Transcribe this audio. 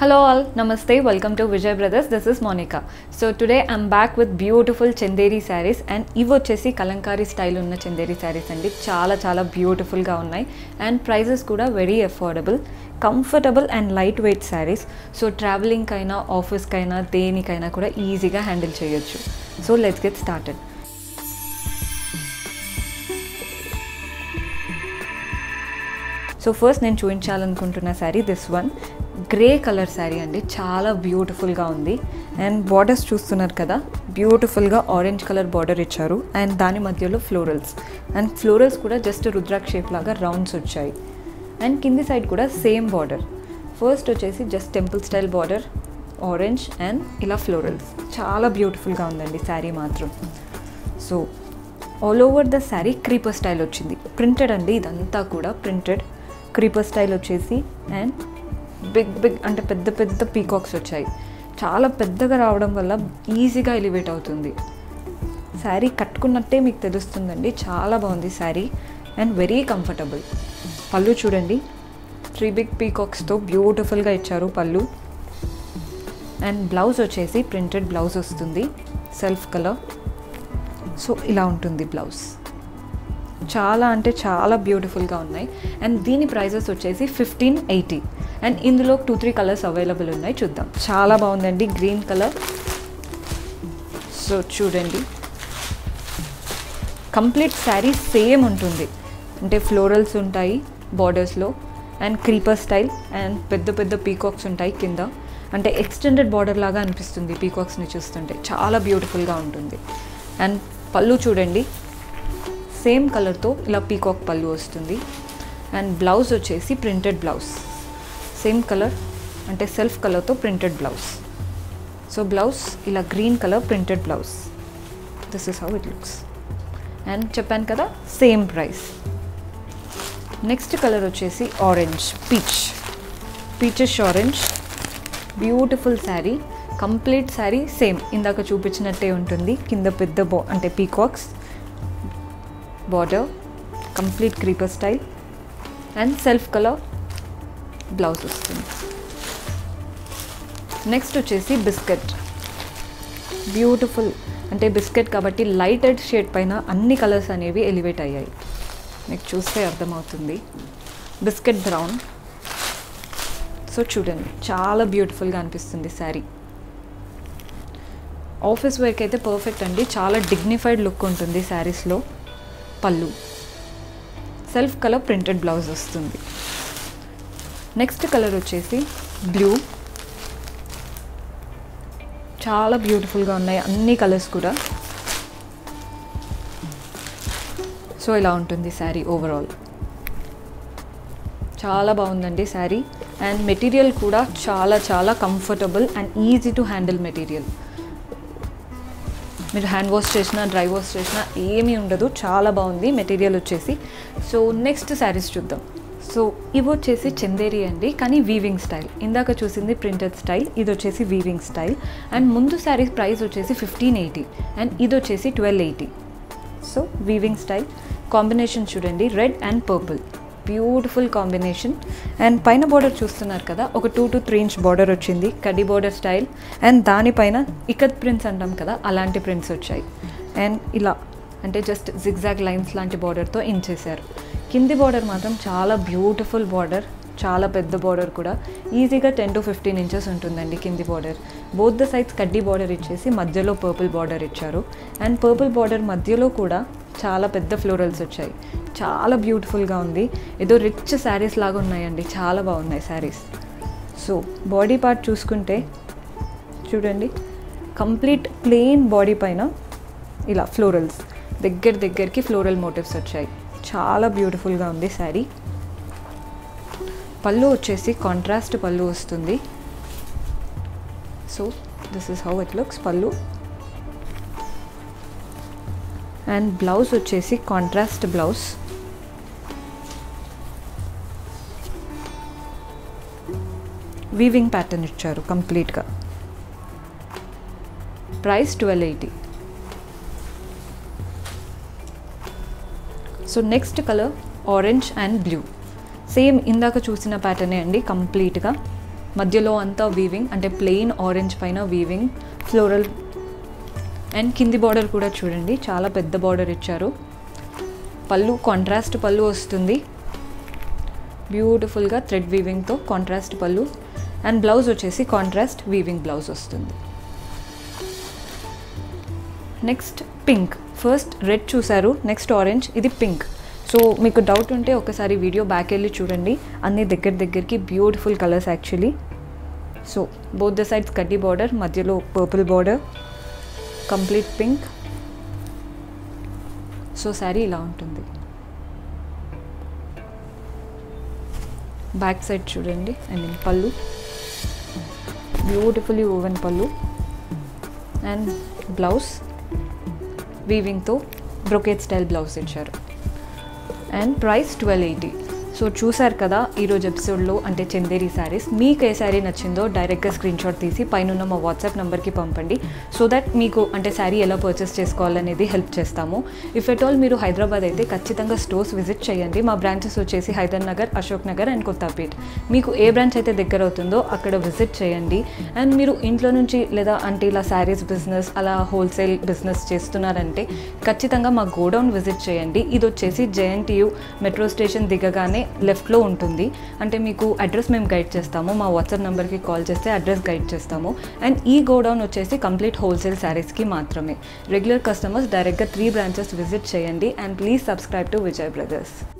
Hello all, Namaste, welcome to Vijay Brothers. This is Monica. So today I'm back with beautiful Chanderi sarees and ఇవి వచ్చేసి Kalamkari style ఉన్న చందేరి శారీస్ అండి చాలా చాలా బ్యూటిఫుల్గా ఉన్నాయి అండ్ ప్రైజెస్ కూడా very affordable comfortable and light weight sarees so ట్రావెలింగ్కైనా ఆఫీస్కైనా దేనికైనా కూడా ఈజీగా హ్యాండిల్ చేయొచ్చు so let's get started so first నేను చూపించాలనుకుంటున్న saree this one grey colour saree అండి. చాలా బ్యూటిఫుల్గా ఉంది. అండ్ బార్డర్స్ చూస్తున్నారు కదా? బ్యూటిఫుల్గా ఆరెంజ్ కలర్ బార్డర్ ఇచ్చారు. అండ్ దాని మధ్యలో ఫ్లోరల్స్ అండ్ ఫ్లోరల్స్ కూడా జస్ట్ రుద్రాక్ షేప్ లాగా రౌండ్స్ వచ్చాయి. అండ్ కింది సైడ్ కూడా సేమ్ బార్డర్ ఫస్ట్ వచ్చేసి just temple style border orange and ఇలా ఫ్లోరల్స్ చాలా బ్యూటిఫుల్గా ఉందండి శారీ మాత్రం. So all over the saree creeper style వచ్చింది. ప్రింటెడ్ అండి. ఇదంతా కూడా ప్రింటెడ్ క్రీపర్ స్టైల్ వచ్చేసి అండ్ బిగ్ బిగ్ అంటే పెద్ద పెద్ద పీకాక్స్ వచ్చాయి. చాలా పెద్దగా రావడం వల్ల ఈజీగా ఎలివేట్ అవుతుంది. శారీ కట్టుకున్నట్టే మీకు తెలుస్తుందండి. చాలా బాగుంది శారీ అండ్ వెరీ కంఫర్టబుల్ పళ్ళు చూడండి. త్రీ బిగ్ పీకాక్స్తో బ్యూటిఫుల్గా ఇచ్చారు పళ్ళు. అండ్ బ్లౌజ్ వచ్చేసి ప్రింటెడ్ బ్లౌజ్ వస్తుంది. సెల్ఫ్ కలర్ సో ఇలా ఉంటుంది బ్లౌజ్ చాలా అంటే చాలా బ్యూటిఫుల్గా ఉన్నాయి. అండ్ దీని ప్రైజెస్ వచ్చేసి ఫిఫ్టీన్ ఎయిటీ అండ్ ఇందులో టూ త్రీ కలర్స్ అవైలబుల్ ఉన్నాయి. చూద్దాం. చాలా బాగుందండి. గ్రీన్ కలర్ సో చూడండి. కంప్లీట్ శారీ సేమ్ ఉంటుంది. అంటే ఫ్లోరల్స్ ఉంటాయి బార్డర్స్లో అండ్ క్రీపర్ స్టైల్ అండ్ పెద్ద పెద్ద పీకాక్స్ ఉంటాయి కింద. అంటే ఎక్స్టెండెడ్ బార్డర్ లాగా అనిపిస్తుంది పీకాక్స్ని చూస్తుంటే. చాలా బ్యూటిఫుల్గా ఉంటుంది. అండ్ పళ్ళు చూడండి. సేమ్ కలర్తో ఇలా పీకాక్ పళ్ళు వస్తుంది. అండ్ బ్లౌజ్ వచ్చేసి ప్రింటెడ్ బ్లౌజ్. సేమ్ కలర్ అంటే సెల్ఫ్ కలర్తో ప్రింటెడ్ బ్లౌజ్. సో బ్లౌజ్ ఇలా green colour printed blouse. This is how it looks and చెప్పాను కదా సేమ్ ప్రైస్. నెక్స్ట్ కలర్ వచ్చేసి orange peach peaches orange beautiful saree complete saree same ఇందాక చూపించినట్టే ఉంటుంది. కింద పెద్ద బో అంటే peacocks border complete creeper style and self colour blouse వస్తుంది నెక్స్ట్ వచ్చేసి బిస్కెట్ బ్యూటిఫుల్ అంటే బిస్కెట్ కాబట్టి లైటెడ్ షేడ్ పైన అన్ని కలర్స్ అనేవి ఎలివేట్ అయ్యాయి. మీకు చూస్తే అర్థమవుతుంది. బిస్కెట్ బ్రౌన్ సో చూడండి చాలా బ్యూటిఫుల్గా అనిపిస్తుంది శారీ ఆఫీస్ వేర్కి అయితే పర్ఫెక్ట్ అండి. చాలా డిగ్నిఫైడ్ లుక్ ఉంటుంది శారీస్లో పళ్ళు. సెల్ఫ్ కలర్ ప్రింటెడ్ బ్లౌజ్ వస్తుంది. నెక్స్ట్ కలర్ వచ్చేసి బ్లూ. చాలా బ్యూటిఫుల్గా ఉన్నాయి అన్ని కలర్స్ కూడా. సో ఇలా ఉంటుంది శారీ ఓవరాల్ చాలా బాగుందండి శారీ. అండ్ మెటీరియల్ కూడా చాలా చాలా comfortable and easy to handle material మీరు హ్యాండ్ వాష్ చేసినా డ్రై వాష్ చేసినా ఏమీ ఉండదు. చాలా బాగుంది. మెటీరియల్ వచ్చేసి. సో నెక్స్ట్ శారీస్ చూద్దాం. సో ఇవి వచ్చేసి చందేరి అండి కానీ వీవింగ్ స్టైల్ ఇందాక చూసింది ప్రింటెడ్ స్టైల్ ఇది వచ్చేసి వీవింగ్ స్టైల్ అండ్ ముందు శారీస్ ప్రైస్ వచ్చేసి ఫిఫ్టీన్ ఎయిటీ అండ్ ఇది వచ్చేసి twelve eighty so weaving style combination చూడండి red and purple beautiful combination. And పైన బార్డర్ చూస్తున్నారు కదా ఒక two to three inch border వచ్చింది కడ్డీ బార్డర్ స్టైల్ అండ్ దానిపైన ఇకత్ ప్రింట్స్ అంటాం కదా అలాంటి ప్రింట్స్ వచ్చాయి. అండ్ ఇలా అంటే జస్ట్ జిగ్జాగ్ లైన్స్ లాంటి బార్డర్తో ఇన్ చేశారు. కింది బార్డర్ మాత్రం చాలా బ్యూటిఫుల్ బార్డర్ చాలా పెద్ద బార్డర్ కూడా. ఈజీగా టెన్ టు ఫిఫ్టీన్ ఇంచెస్ ఉంటుందండి కింది బార్డర్ బోత్ ద సైడ్స్ కడ్డీ బార్డర్ ఇచ్చేసి మధ్యలో పర్పుల్ బార్డర్ ఇచ్చారు. అండ్ పర్పుల్ బార్డర్ మధ్యలో కూడా చాలా పెద్ద ఫ్లోరల్స్ వచ్చాయి. చాలా బ్యూటిఫుల్గా ఉంది. ఏదో రిచ్ శారీస్ లాగా ఉన్నాయండి. చాలా బాగున్నాయి శారీస్. సో బాడీ పార్ట్ చూసుకుంటే చూడండి. కంప్లీట్ ప్లెయిన్ బాడీ పైన ఇలా ఫ్లోరల్స్. దగ్గర దగ్గరికి ఫ్లోరల్ మోటివ్స్ వచ్చాయి. చాలా బ్యూటిఫుల్గా ఉంది శారీ. పళ్ళు వచ్చేసి కాంట్రాస్ట్ పళ్ళు వస్తుంది. So this is how it looks పళ్ళు అండ్ బ్లౌజ్ వచ్చేసి కాంట్రాస్ట్ బ్లౌజ్ వీవింగ్ ప్యాటర్న్ ఇచ్చారు కంప్లీట్గా price twelve eighty so next colour orange and blue same ఇందాక చూసిన ప్యాటర్నే అండి కంప్లీట్గా మధ్యలో అంతా వీవింగ్ అంటే ప్లెయిన్ ఆరెంజ్ పైన వీవింగ్ ఫ్లోరల్ అండ్ కింది బార్డర్ కూడా చూడండి. చాలా పెద్ద బార్డర్ ఇచ్చారు. పళ్ళు కాంట్రాస్ట్ పళ్ళు వస్తుంది. బ్యూటిఫుల్గా థ్రెడ్ వీవింగ్తో కాంట్రాస్ట్ పళ్ళు. అండ్ బ్లౌజ్ వచ్చేసి కాంట్రాస్ట్ వీవింగ్ బ్లౌజ్ వస్తుంది. నెక్స్ట్ పింక్ ఫస్ట్ రెడ్ చూసారు నెక్స్ట్ ఆరెంజ్ ఇది పింక్ సో మీకు డౌట్ ఉంటే ఒకసారి వీడియో బ్యాక్ వెళ్ళి చూడండి. అన్ని దగ్గర దగ్గరికి beautiful colours actually so both the sides కడ్డీ బార్డర్ మధ్యలో purple border complete pink. So saree ఇలా ఉంటుంది. బ్యాక్ సైడ్ చూడండి. ఐ మీన్ పళ్ళు. బ్యూటిఫుల్లీ ఓవెన్ పళ్ళు. And blouse. వీవింగ్తో బ్రొకేట్ స్టైల్ బ్లౌజ్ ఇచ్చారు. And price twelve eighty. So చూసారు కదా ఈరోజు ఎపిసోడ్లో అంటే చందేరి శారీస్. మీకు ఏ శారీ నచ్చిందో డైరెక్ట్గా స్క్రీన్ షాట్ తీసి పైన మా వాట్సాప్ నెంబర్కి పంపండి. సో దట్ మీకు అంటే శారీ ఎలా పర్చేస్ చేసుకోవాలనేది హెల్ప్ చేస్తాము. ఇఫ్ ఎట్ ఆల్ మీరు హైదరాబాద్ అయితే ఖచ్చితంగా స్టోర్స్ విజిట్ చేయండి. మా బ్రాంచెస్ వచ్చేసి హైదర్ నగర్ అశోక్ నగర్ అండ్ కొత్తపేట్. మీకు ఏ బ్రాంచ్ అయితే దగ్గర అవుతుందో అక్కడ విజిట్ చేయండి. అండ్ మీరు ఇంట్లో నుంచి లేదా అంటే ఇలా శారీస్ బిజినెస్ అలా హోల్సేల్ బిజినెస్ చేస్తున్నారంటే ఖచ్చితంగా మా గోడౌన్ విజిట్ చేయండి. ఇది వచ్చేసి జేఎన్టీయూ మెట్రో స్టేషన్ దిగగానే లెఫ్ట్లో ఉంటుంది. అంటే మీకు అడ్రస్ మేము గైడ్ చేస్తాము. మా వాట్సాప్ నెంబర్కి కాల్ చేస్తే అడ్రస్ గైడ్ చేస్తాము. అండ్ ఈ గోడౌన్ వచ్చేసి కంప్లీట్ హోల్సేల్ శారీస్కి మాత్రమే. రెగ్యులర్ కస్టమర్స్ డైరెక్ట్గా త్రీ బ్రాంచెస్ విజిట్ చేయండి. And please subscribe to Vijay brothers.